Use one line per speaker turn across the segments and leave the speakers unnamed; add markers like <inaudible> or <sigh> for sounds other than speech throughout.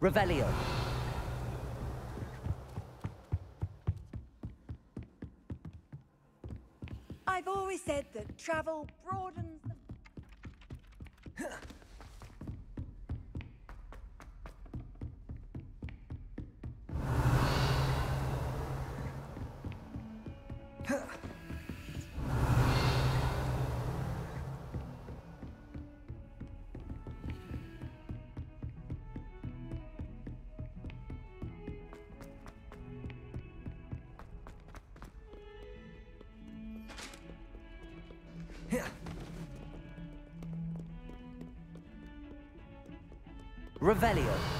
Revelio.
I've always said that travel broadens the... <laughs>
Revelio.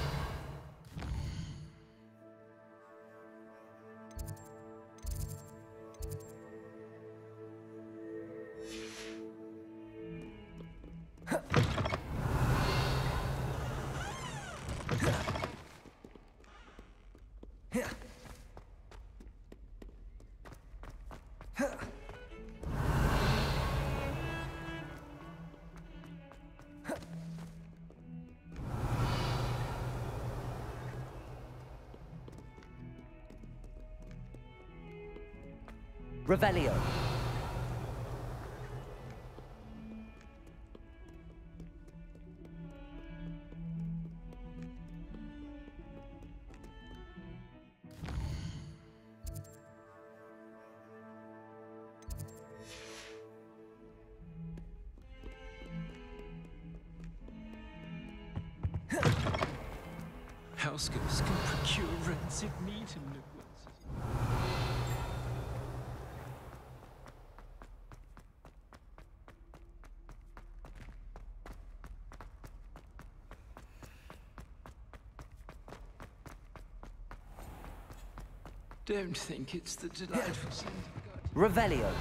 Revelio.
Houseguests can procure rancid meat in Don't think it's the delightful scent of gut.
Revelio.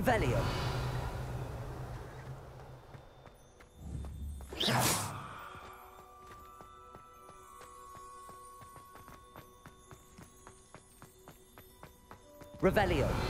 Revelio. Revelio.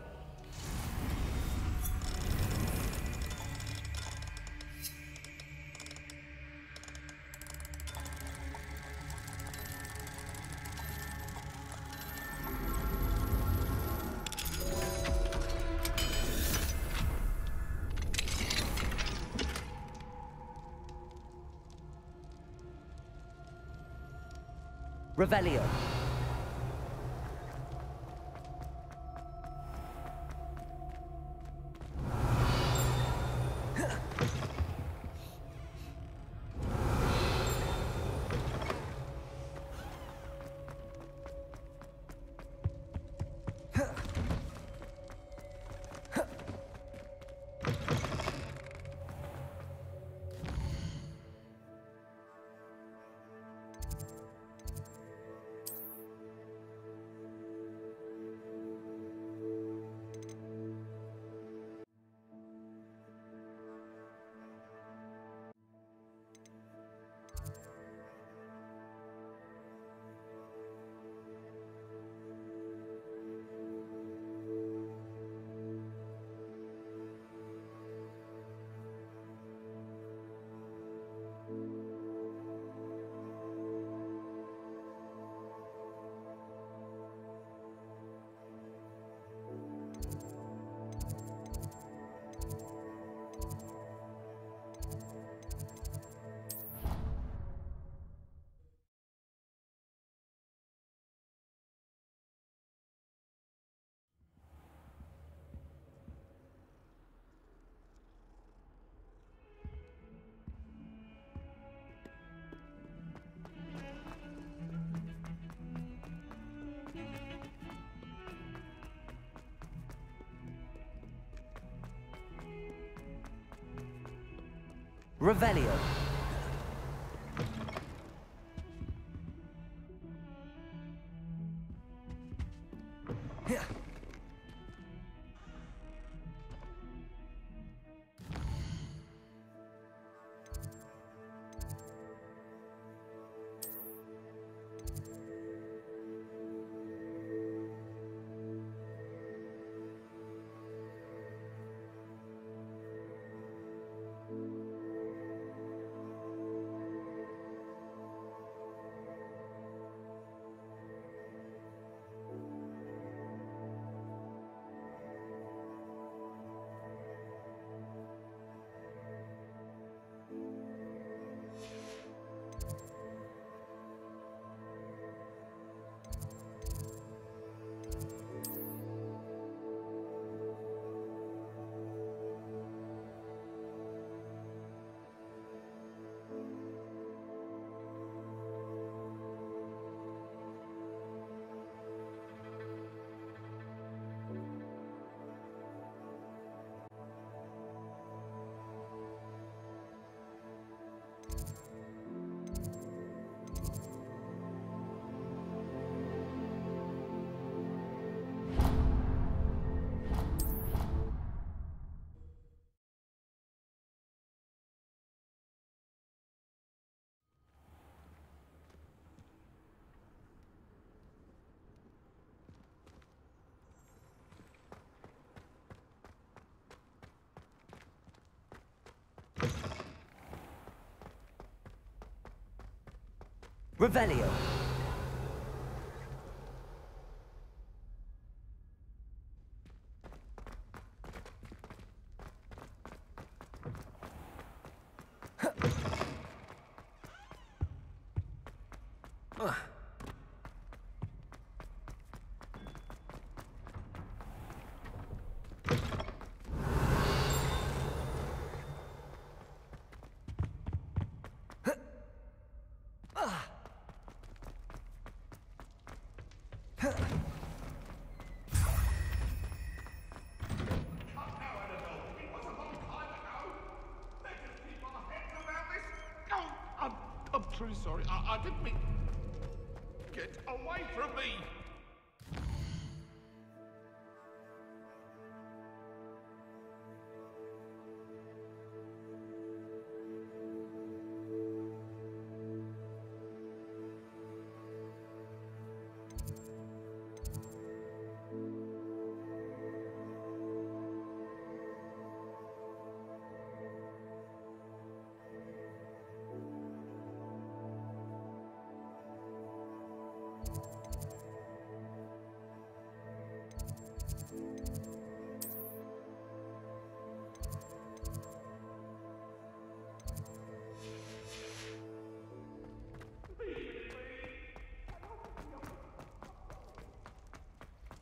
Revelio. Revelio. Revelio.
No, I'm, I'm truly sorry. I, I didn't mean. Get away from me!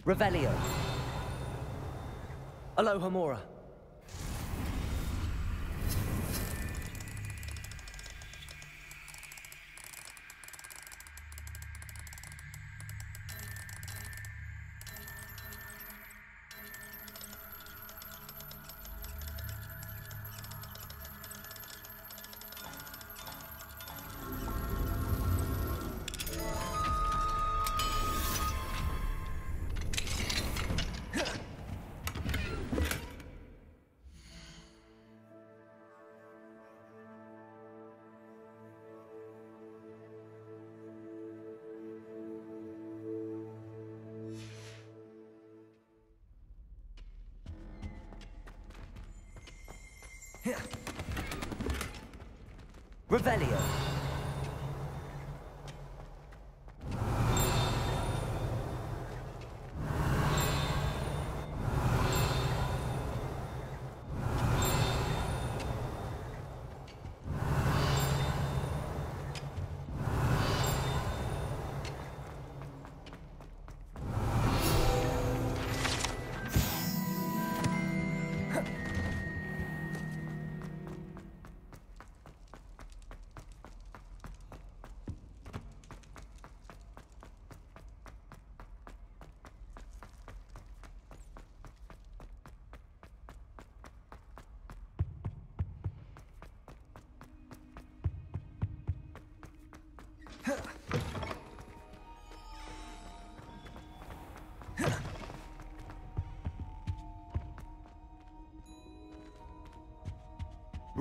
Revelio. Alohomora. Revelio.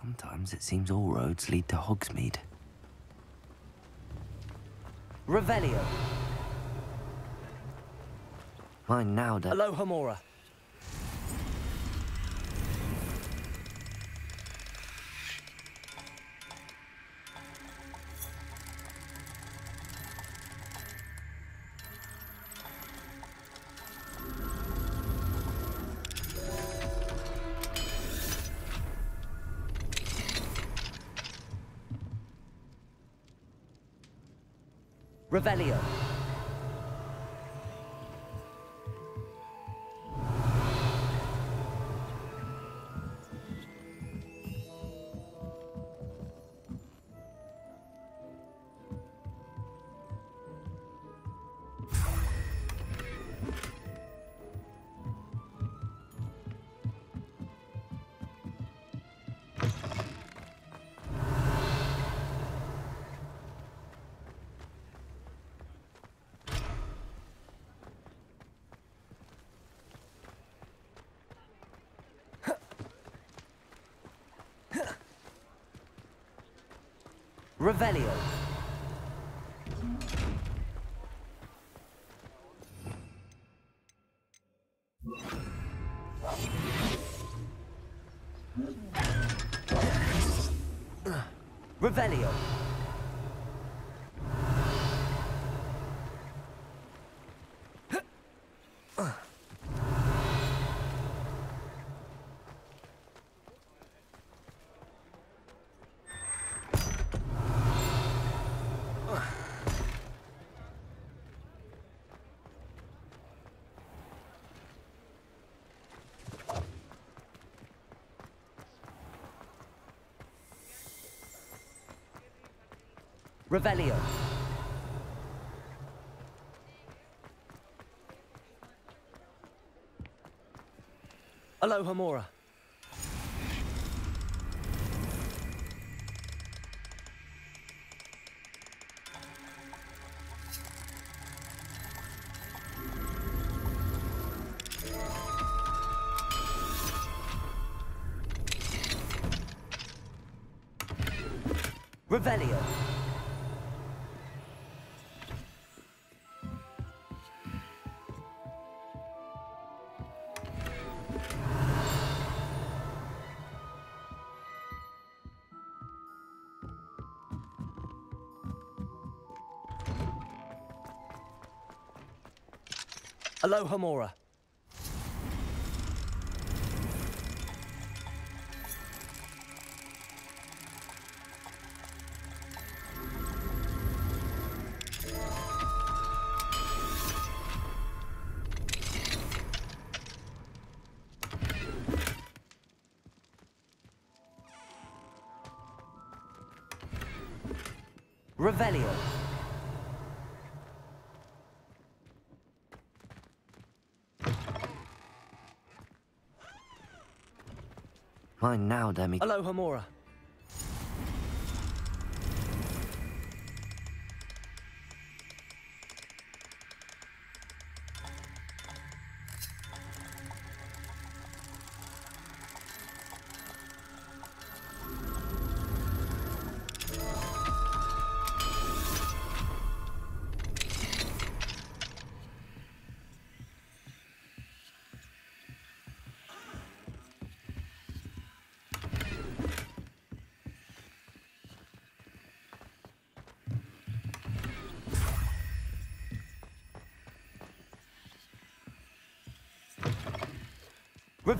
Sometimes it seems all roads lead to Hogsmeade.
Revelio.
Mine now, Dad.
Alohomora. Revelio. Revelio. Revelio. Revelio. Alohomora. Revelio. Alohomora. Revelio.
Mine now, Demi.
Alohomora.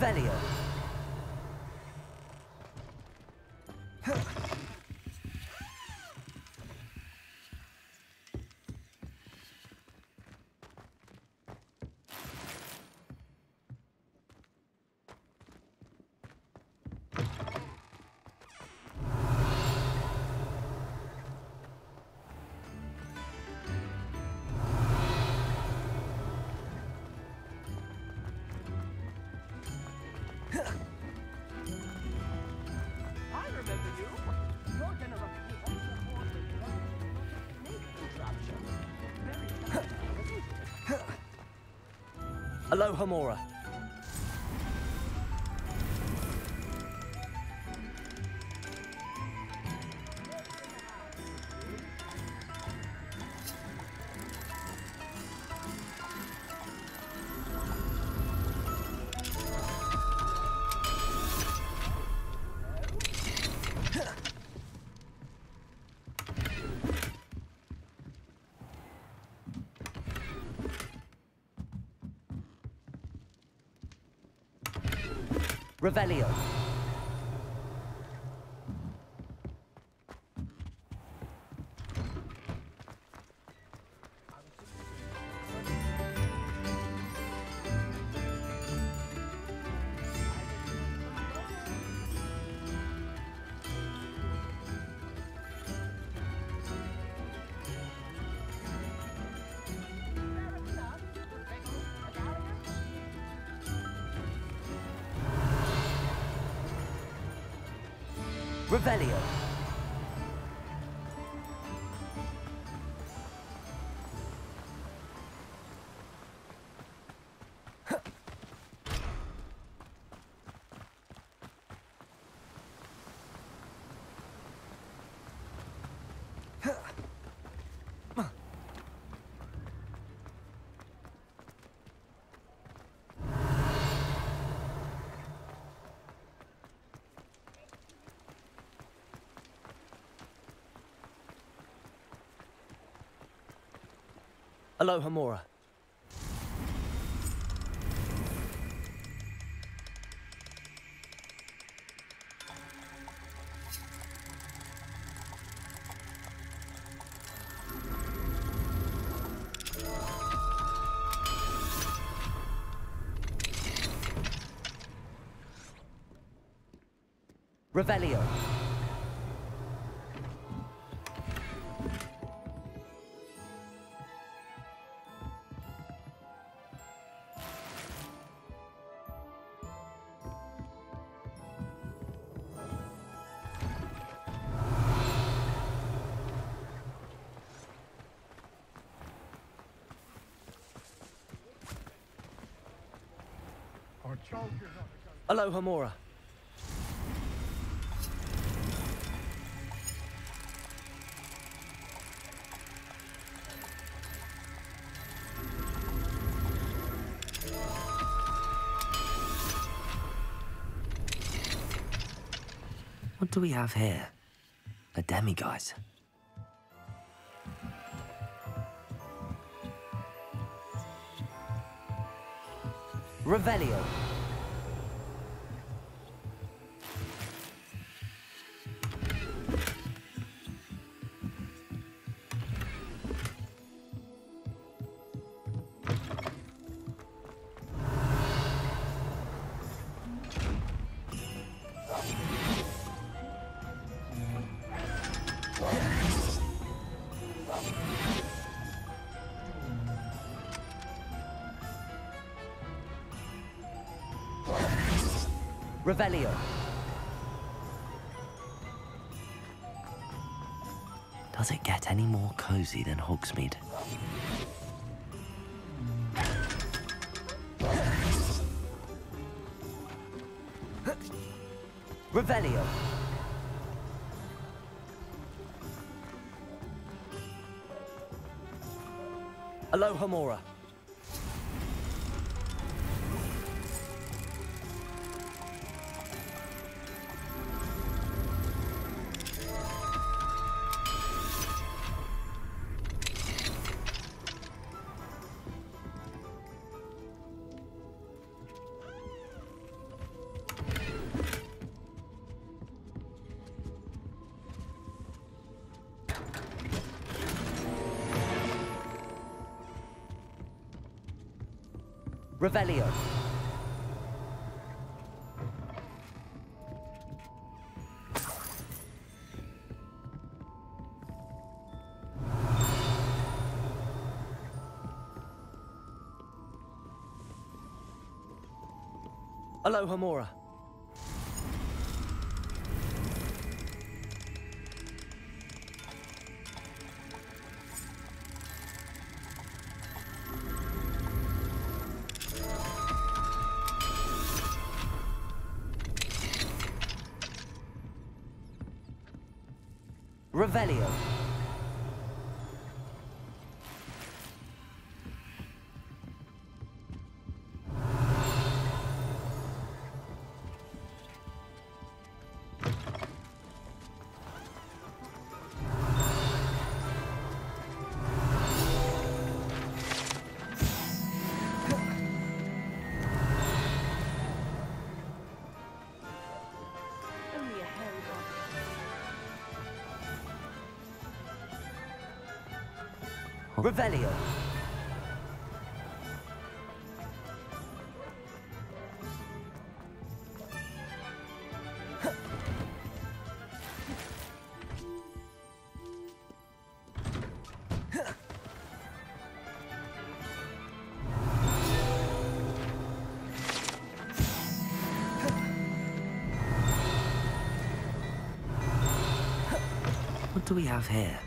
Revelio. Alohomora. Revelio. Revelio. Revelio. Alohomora. Revelio. Alohomora.
What do we have here? A demiguise.
Revelio. Revelio.
Does it get any more cozy than Hogsmeade?
Revelio. Alohomora.
Alohomora. Revelio. Revelio.
What do we have here?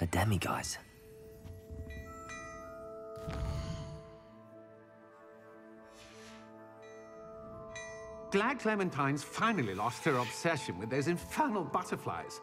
A demiguise.
Glad Clementine's finally lost her obsession with those infernal butterflies.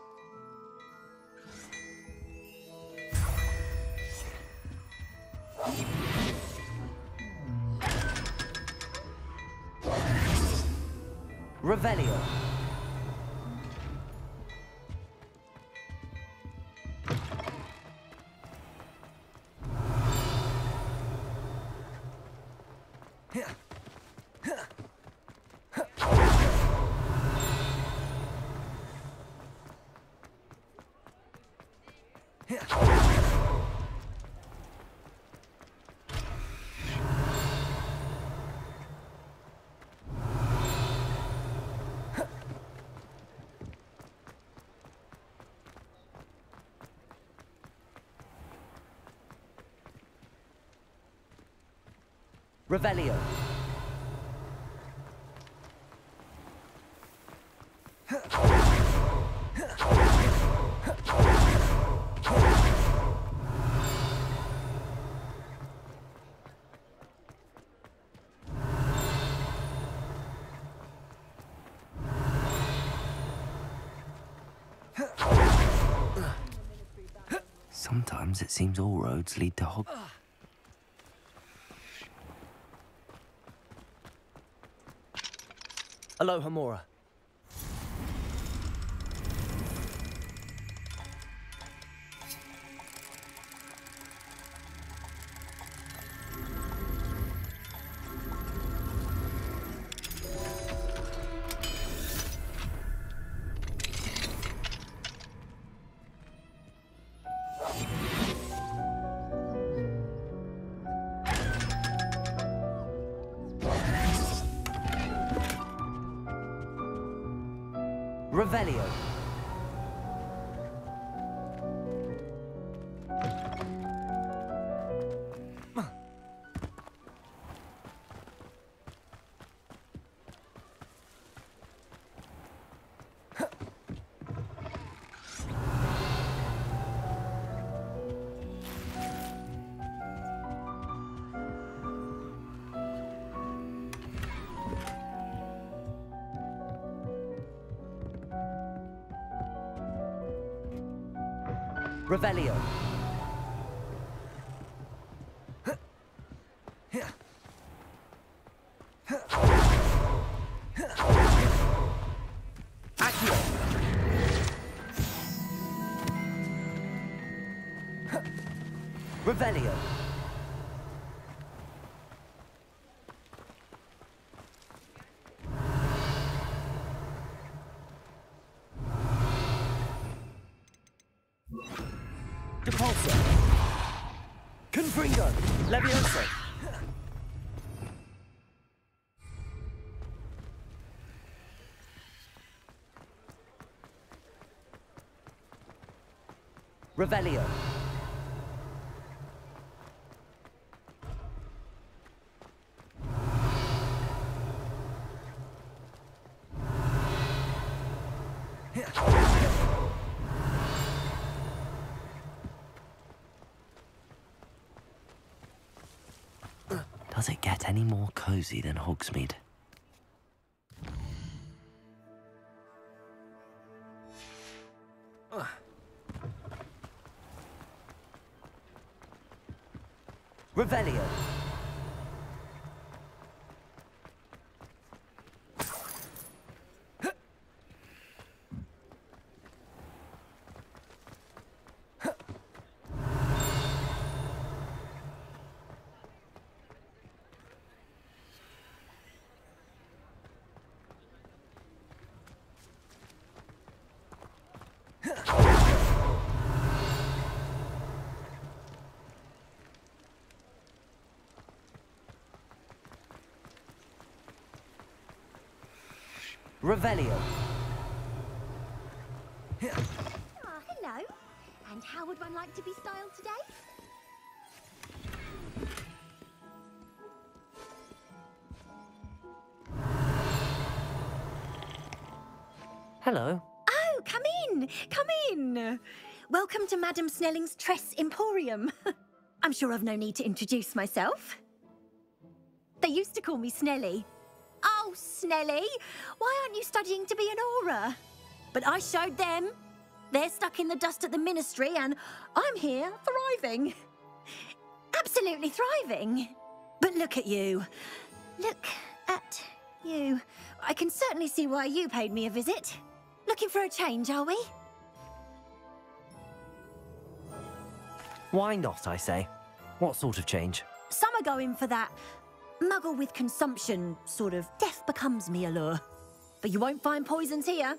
Revelio.
Sometimes it seems all roads lead to Hog.
Alohomora. Revelio. Revelio. Revelio.
Does it get any more cozy than Hogsmeade?
Revelio. Revelio.
Ah, hello. And how would one like to be styled today?
Hello.
Oh, come in, come in. Welcome to Madam Snelling's Tress Emporium. <laughs> I'm sure I've no need to introduce myself. They used to call me Snelly. Oh, Snelly, why aren't you studying to be an Auror? But I showed them. They're stuck in the dust at the ministry, and I'm here thriving. Absolutely thriving. But look at you. Look at you. I can certainly see why you paid me a visit. Looking for a change, are we?
Why not, I say? What sort of change?
Some are going for that muggle with consumption, sort of death becomes me allure. But you won't find poisons here.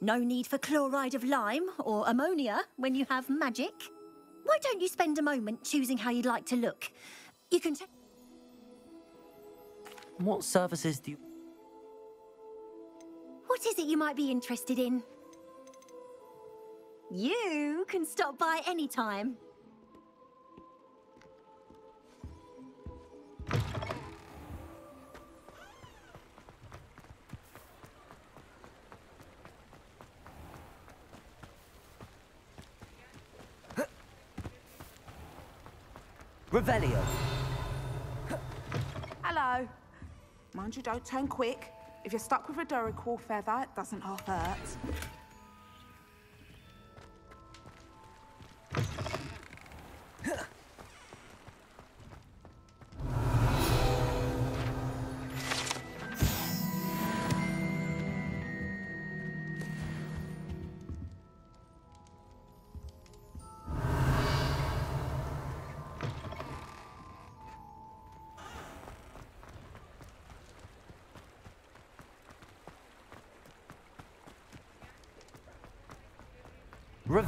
No need for chloride of lime or ammonia when you have magic. Why don't you spend a moment choosing how you'd like to look? You can check.
What services do you...
What is it you might be interested in? You can stop by anytime.
Revelio.
Hello. Mind you, don't turn quick. If you're stuck with a Duracell feather, it doesn't half hurt.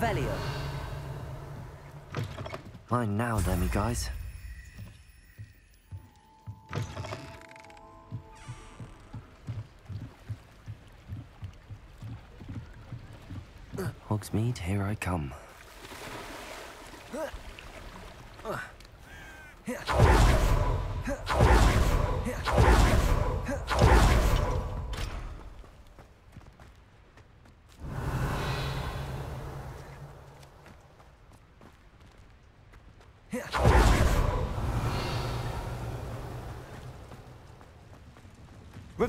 Revelio.
Mine now, then, me guys. Hogsmeade, here I come. <laughs>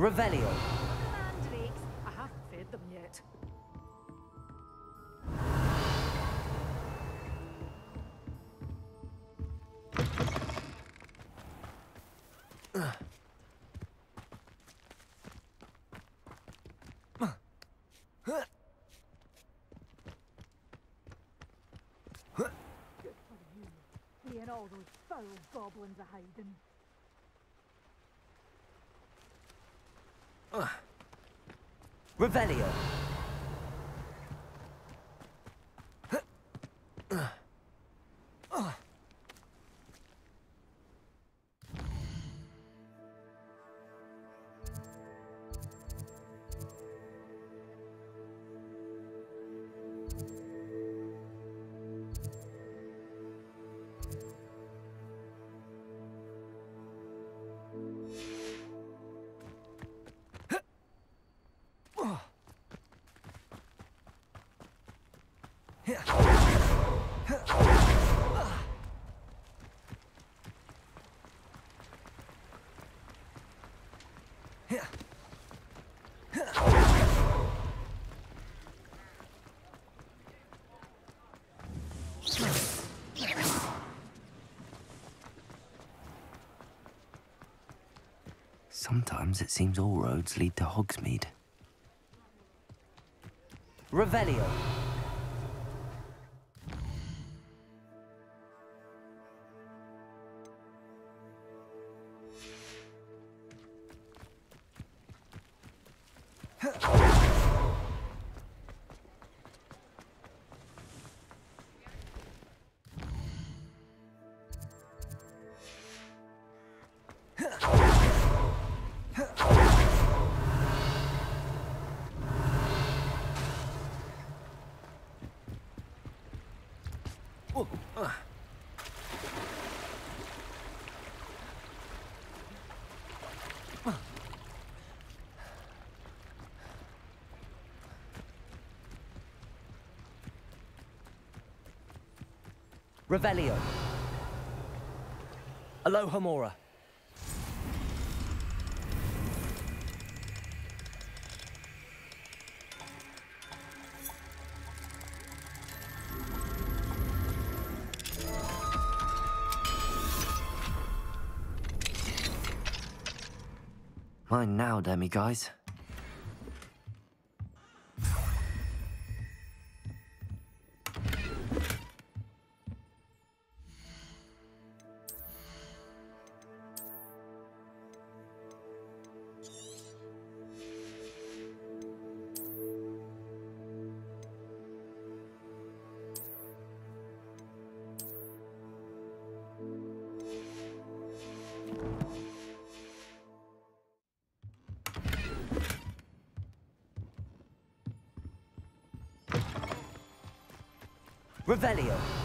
Revelio.
I haven't fed them yet. Good for you. Seeing all those foul goblins hiding.
Revelio.
Sometimes it seems all roads lead to Hogsmeade.
Revelio. Revelio. Alohomora.
Mine now, demi guys.
Revelio.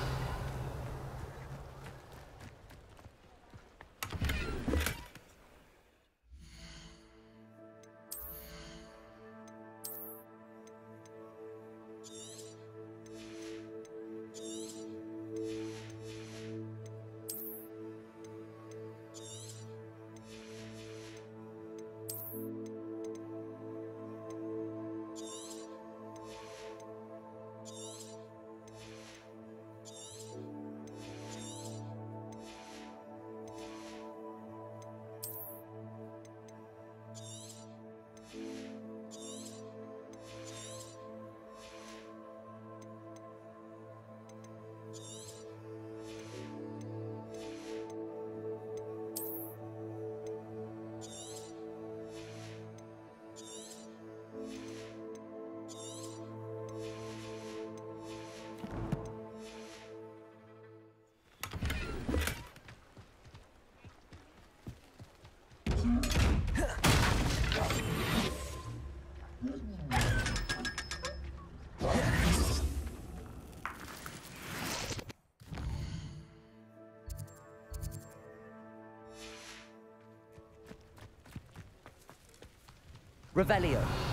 Revelio.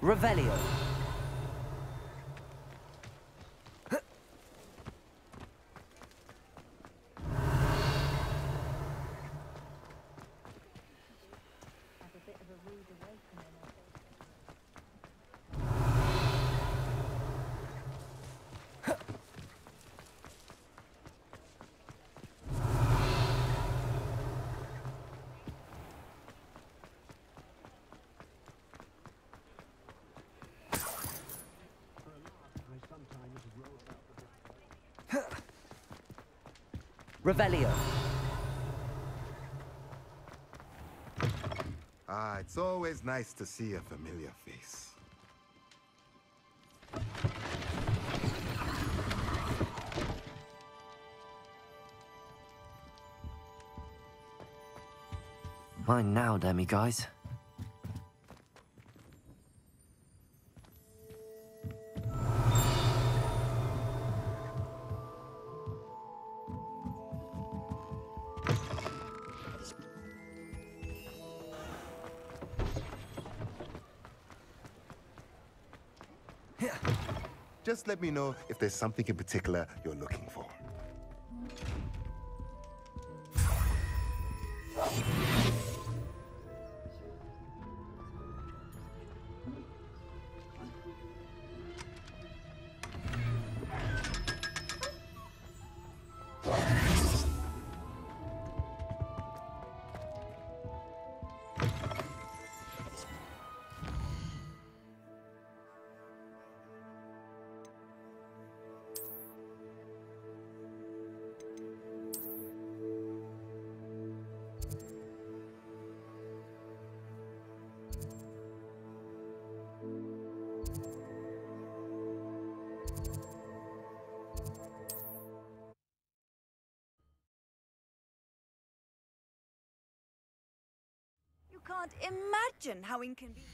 Revelio. Revelio.
Ah, it's always nice to see a familiar face.
Mine now, demi guys.
Just let me know if there's something in particular you're looking
imagine how inconvenient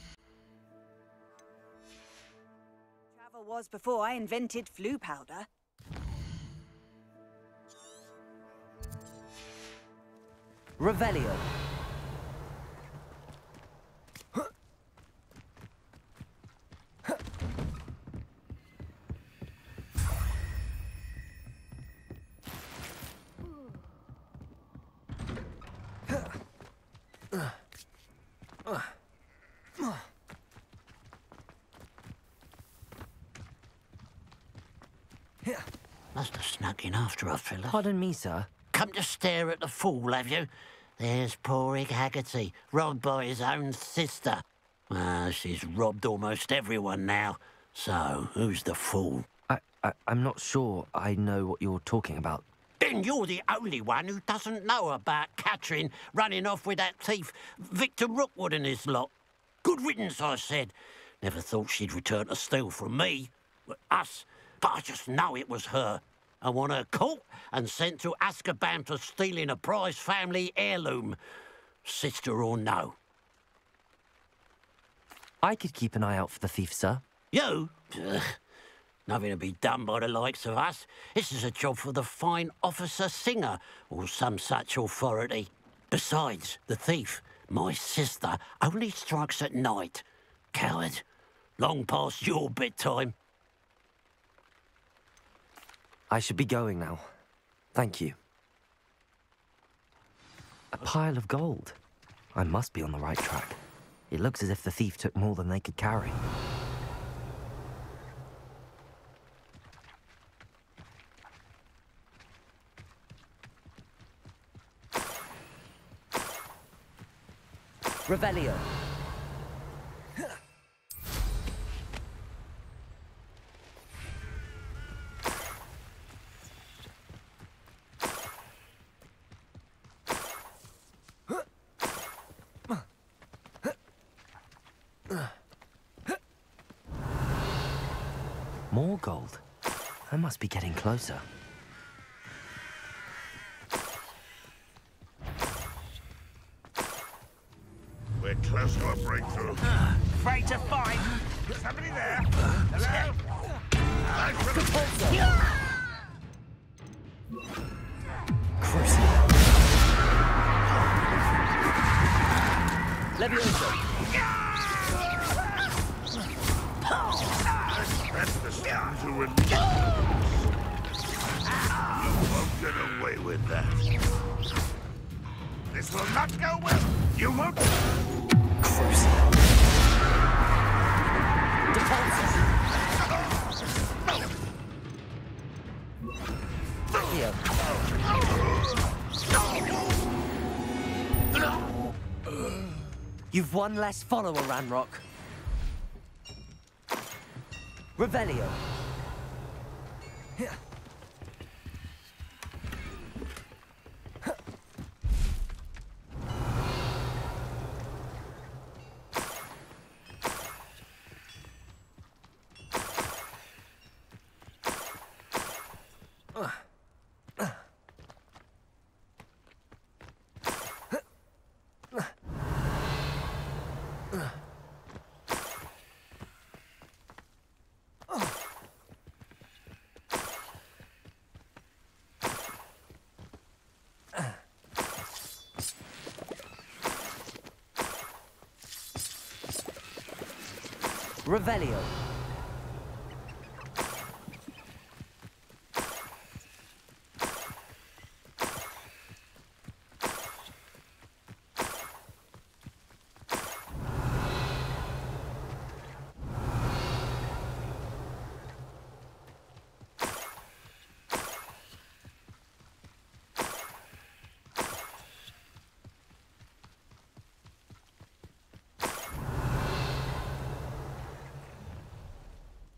travel was before I invented Floo powder.
Revelio.
Must have snuck in after us, fella.
Pardon me, sir.
Come to stare at the fool, have you? There's poor Ig Haggerty, robbed by his own sister. Well, she's robbed almost everyone now. So, who's the fool?
I, I, I'm not sure I know what you're talking about.
Then you're the only one who doesn't know about Catherine running off with that thief, Victor Rookwood and his lot. Good riddance, I said. Never thought she'd return to steal from me, us, but I just know it was her. I want her caught and sent to Azkaban for stealing a prize family heirloom. Sister or no.
I could keep an eye out for the thief, sir.
You? Ugh. Nothing to be done by the likes of us. This is a job for the fine officer singer or some such authority. Besides, the thief, my sister, only strikes at night. Coward. Long past your bedtime.
I should be going now. Thank you. A pile of gold. I must be on the right track. It looks as if the thief took more than they could carry.
Revelio.
More gold. I must be getting closer.
We're close to a breakthrough.
Uh, afraid to fight?
Somebody there? Hello? Life for the
Crucible.
Levioso.
That's the stone to release. Away with that. This will not go well. You won't.
Accio. You've one less follower, Ranrock. Revelio.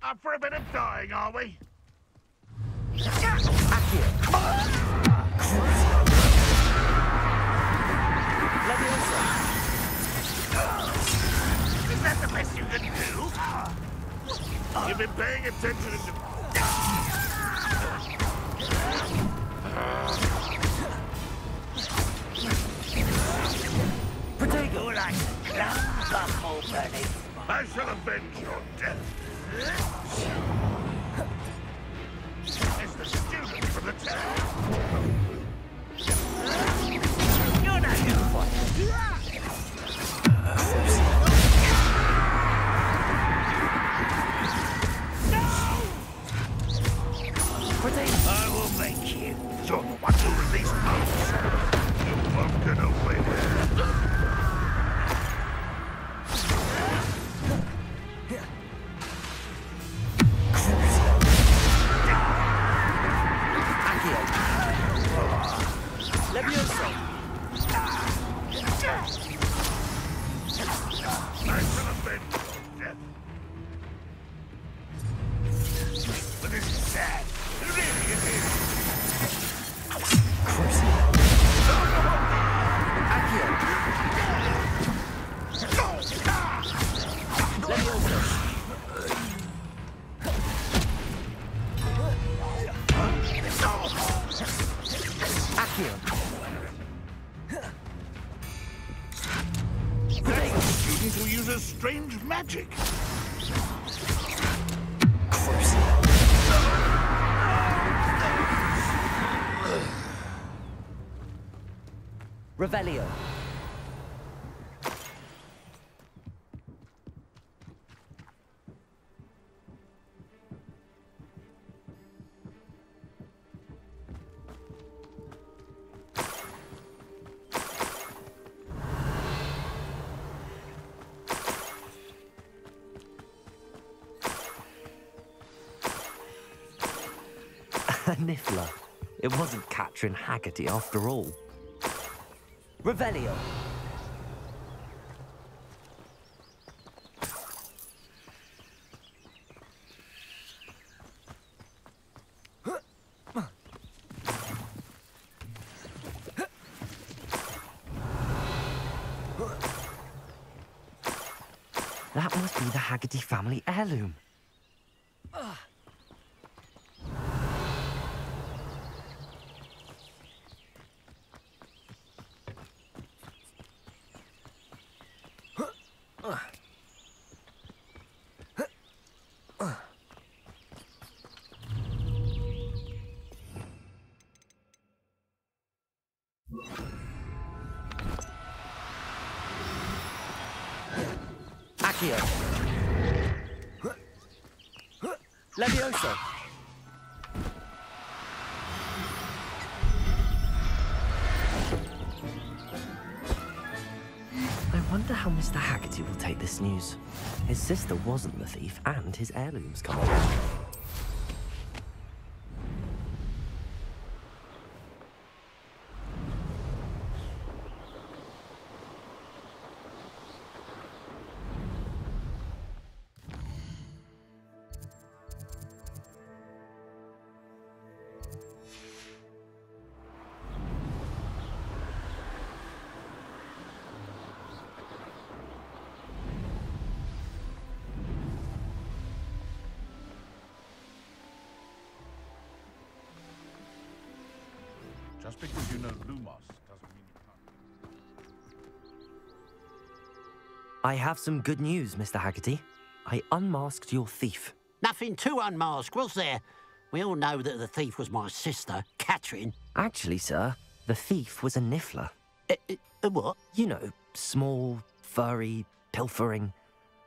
Up for a bit of dying, are we? Is that the best you can do? You've been paying attention to...
Protego.
like clown buffalo bunny.
I shall avenge your death.
You're not gonna fight.
That's the student who uses strange magic.
Revelio. Catherine Haggerty after all. Revelio. That must be the Haggerty family heirloom. I wonder how Mr. Haggerty will take this news. His sister wasn't the thief, and his heirloom's gone.
Just
I have some good news, Mr. Haggerty. I unmasked your thief.
Nothing to unmask, was there? We all know that the thief was my sister, Catherine.
Actually, sir, the thief was a niffler.
Uh, uh, what?
You know, small, furry, pilfering.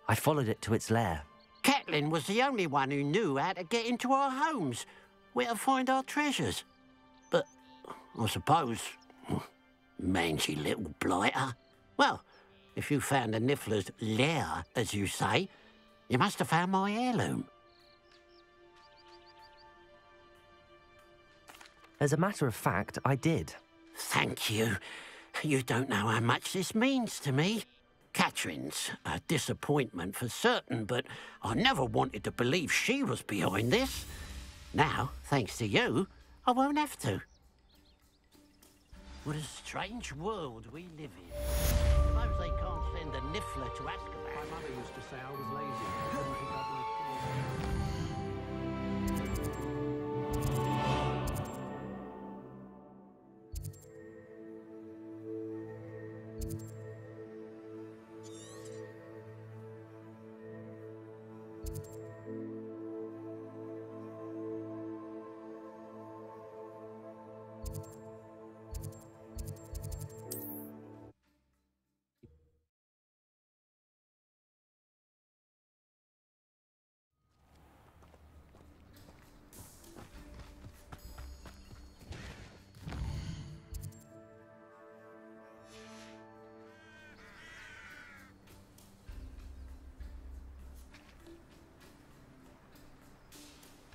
I followed it to its lair.
Catelyn was the only one who knew how to get into our homes, where to find our treasures. But I suppose, <laughs> mangy little blighter. Well, if you found the Niffler's lair, as you say, you must have found my heirloom.
As a matter of fact, I did.
Thank you. You don't know how much this means to me. Catherine's a disappointment for certain, but I never wanted to believe she was behind this. Now, thanks to you, I won't have to. What a strange world we live in. Suppose they a Niffler to Azkaban.
My mother used to say I was lazy. <laughs>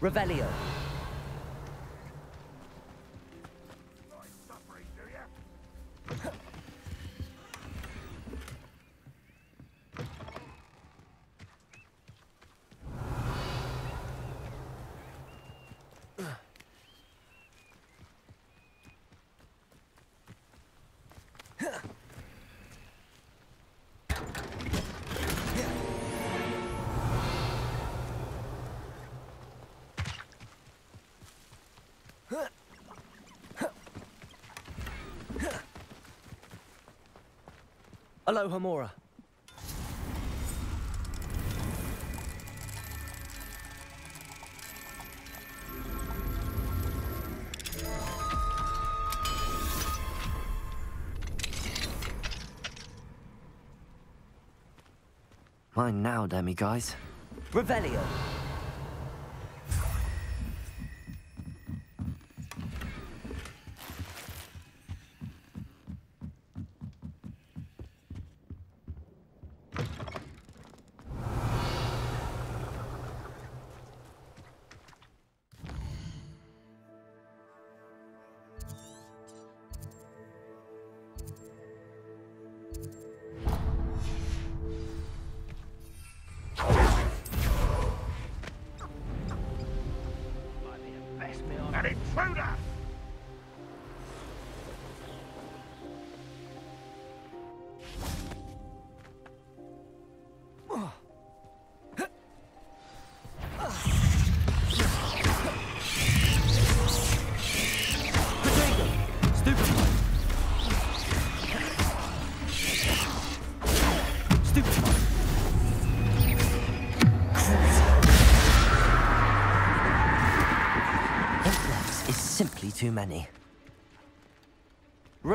Revelio. Alohomora. Mine now, demi guys. Revelio.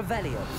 Revelio.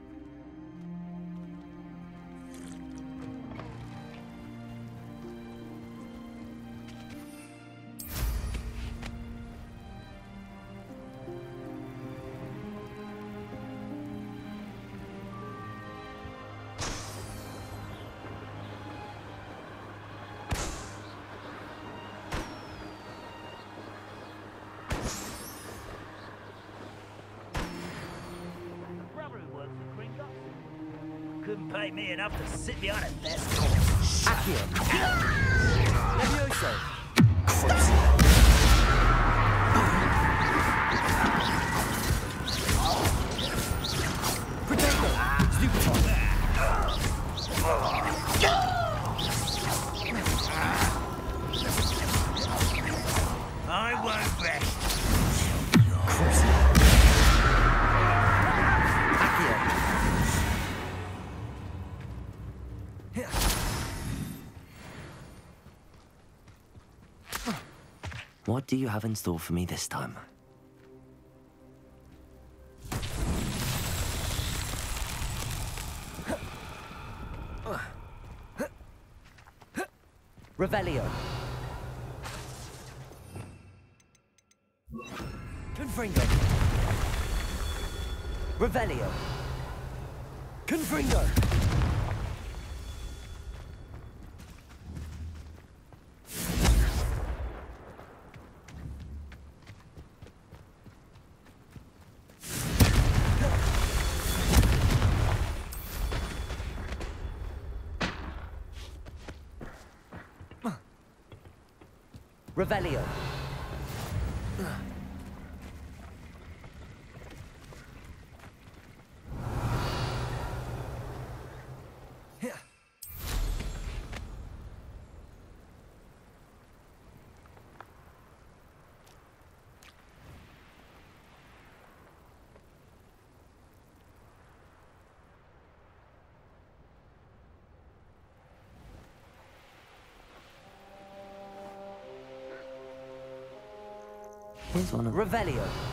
Enough to sit behind a desk.
Accio. Ah! Levioso. You have in store for me this time? Revelio. Confringo. Revelio. Confringo. Revelio. Here's one of. Revelio.